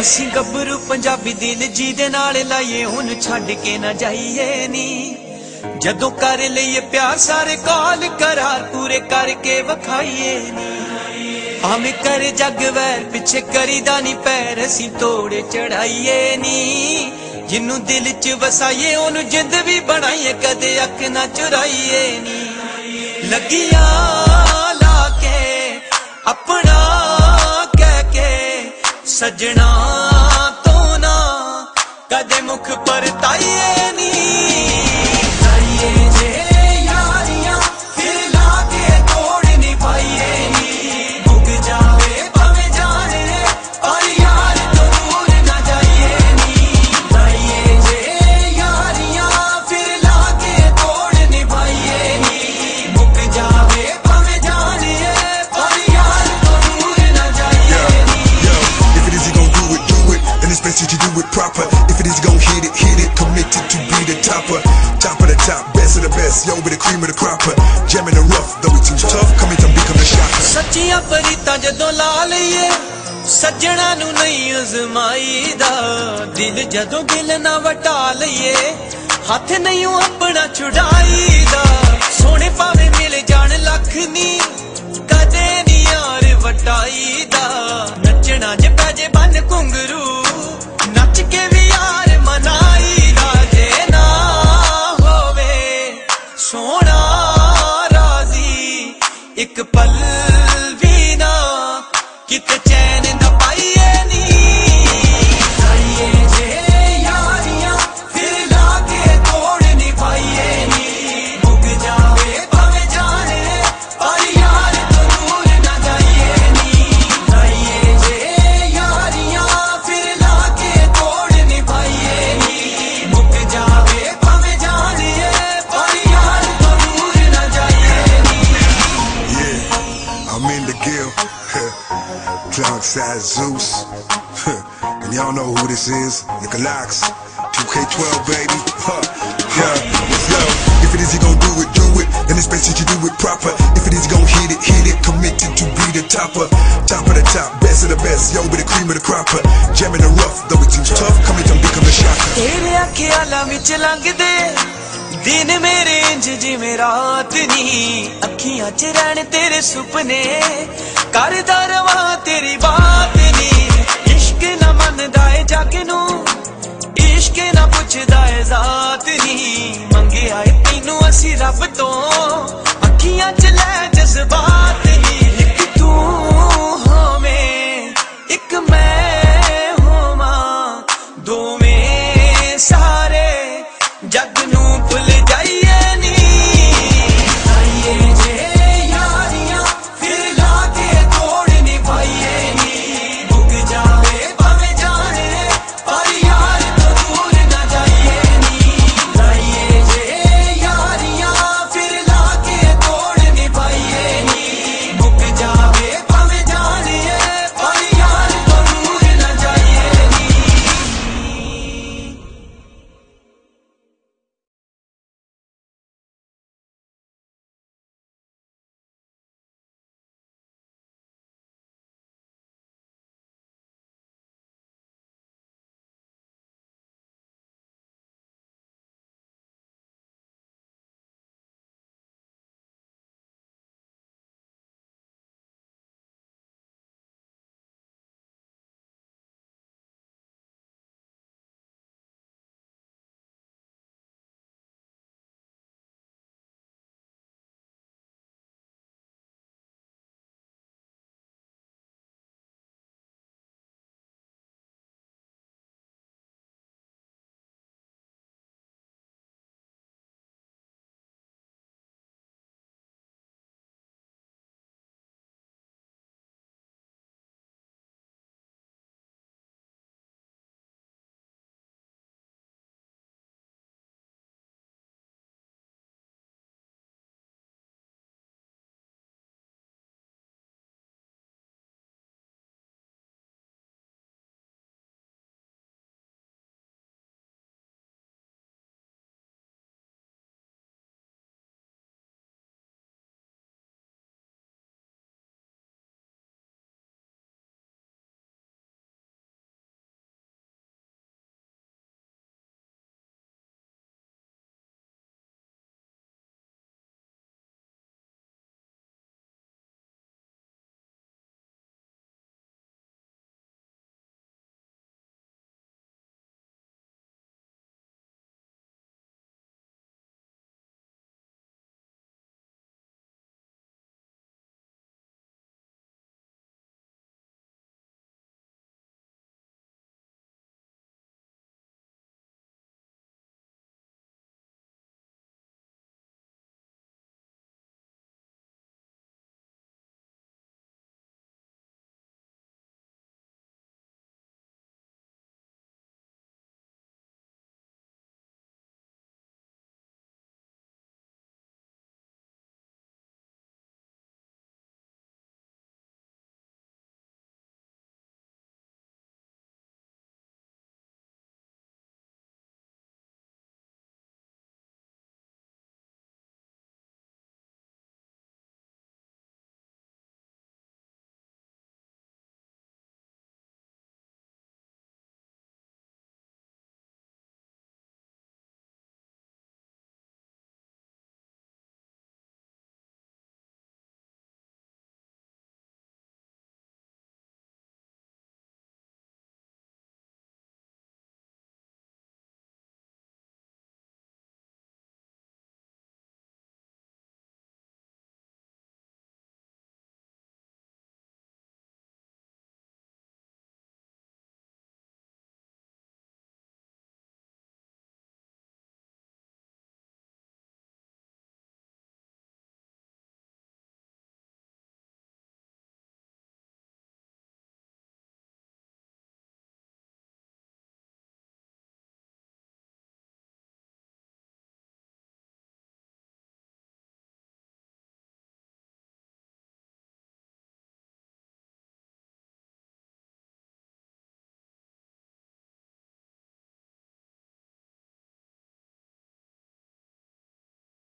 ਅਸੀਂ ਗੱਭਰੂ ਪੰਜਾਬੀ ਦਿਲ ਜੀ ਦੇ ਨਾਲ ਲਾਈਏ, ਹੁਣ ਛੱਡ ਕੇ ਨਾ ਜਾਈਏ ਨੀ। ਜਦੋਂ ਕਰ ਲਈਏ ਪਿਆਰ, ਸਾਰੇ ਕਾਲ ਕਰਾਰ ਪੂਰੇ ਕਰਕੇ ਵਖਾਈਏ ਨੀ। ਆਵੇਂ ਕਰ ਜੱਗ ਵੈਰ ਪਿੱਛੇ ਕਰੀਦਾ ਨਹੀਂ ਪੈਰ, ਅਸੀਂ ਤੋੜੇ ਚੜਾਈਏ ਨੀ। ਜਿਹਨੂੰ ਦਿਲ 'ਚ ਵਸਾਈਏ, ਉਹਨੂੰ ਜਿੰਦ ਵੀ ਬਣਾਈਏ, ਕਦੇ ਅੱਖ ਨਾ ਚੁਰਾਈਏ ਨੀ। ਲੱਗਿਆ ਲਾ ਕੇ, ਆਪਣਾ ਕਹਿ ਕੇ, ਸਜਣਾ ਤੋਂ ਨਾ ਕਦੇ ਮੁਖ ਪਰਤਾਈਏ proper. If it is you gon' hit it, hit it. Committed to be the topper. Top of the top, best of the best. Yo, with the cream of the cropper. Jamming the rough, though it seems tough. Coming to become the shocker. ਸੱਚੀਆਂ ਪਰੀਤਾਂ ਜਦੋਂ ਲਾ ਲਈਏ ਸੱਜਣਾ ਨੂੰ ਨਹੀਂ ਅਜ਼ਮਾਈਦਾ ਦਿਲ ਜਦੋਂ ਦਿਲ ਨਾ ਵਟਾ ਲਈਏ ਹੱਥ ਨਹੀਂ ਉਹ ਆਪਣਾ ਛੁਡਾਈਦਾ ਸੋਹਣੇ ਭਾਵੇਂ ਮਿਲ ਜਾਣ ਲੱਖ ਨੀ ਕਦੇ ਨਹੀਂ ਯਾਰ ਵਟਾਈਦਾ ਨੱਚਣਾ ਜੇ ਪੈ ਜੇ ਬੰਨ ਘੁੰਗਰੂ ਕਿਤੇ ਚੈਨ ਨਾ ਪਾਈਏ ਨੀ। ਲਾਈਏ ਜੇ ਯਾਰੀਆਂ ਫਿਰ ਲਾ ਕੇ ਤੋੜ ਨਿਭਾਈਏ ਨੀ। ਮੁੱਕ ਜਾਵੇ ਭਾਵੇਂ ਜਾਣੇ ਪਰ ਯਾਰ ਤੋਂ ਦੂਰ ਨਾ ਜਾਈਏ ਨੀ। ਲਾਈਏ ਜੇ ਯਾਰੀਆਂ ਫਿਰ ਲਾ ਕੇ ਤੋੜ ਨਿਭਾਈਏ ਨੀ। ਮੁੱਕ ਜਾਵੇ ਭਾਵੇਂ ਜਾਣੇ ਪਰ ਯਾਰ ਤੋਂ ਦੂਰ ਨਾ ਜਾਈਏ ਨੀ। Yeah, I'm in the gill. Cloud size Zeus. and y'all know who this is. Nicolax. 2K12, baby. Huh. Yeah, yo. If it is you gon' do it, do it. And it's best that you do it proper. If it is you gon' hit it, hit it. Committed to be the topper. Top of the top, best of the best. Yo, with the cream of the cropper. Jamming the rough, though it seems tough. Coming to become the shocker. ਤੇਰੇ ਖਿਆਲਾਂ ਵਿੱਚ ਲੰਘਦੇ ਦਿਨ ਮੇਰੇ ਇੰਜ ਜਿਵੇਂ ਰਾਤ ਨਹੀਂ ਅੱਖੀਆਂ 'ਚ ਰਹਿਣ ਤੇਰੇ ਸੁਪਨੇ ਕਰਦਾ ਰਵਾਂ ਤੇਰੀ ਬਾਤ ਨਹੀਂ। ਇਸ਼ਕ ਨਾ ਮੰਨਦਾ ਏ ਜੱਗ ਨੂੰ। ਇਸ਼ਕ ਨਾ ਪੁੱਛਦਾ ਏ ਜ਼ਾਤ ਨਹੀਂ। ਮੰਗਿਆ ਏ ਤੈਨੂੰ ਅਸੀਂ ਰੱਬ ਤੋਂ।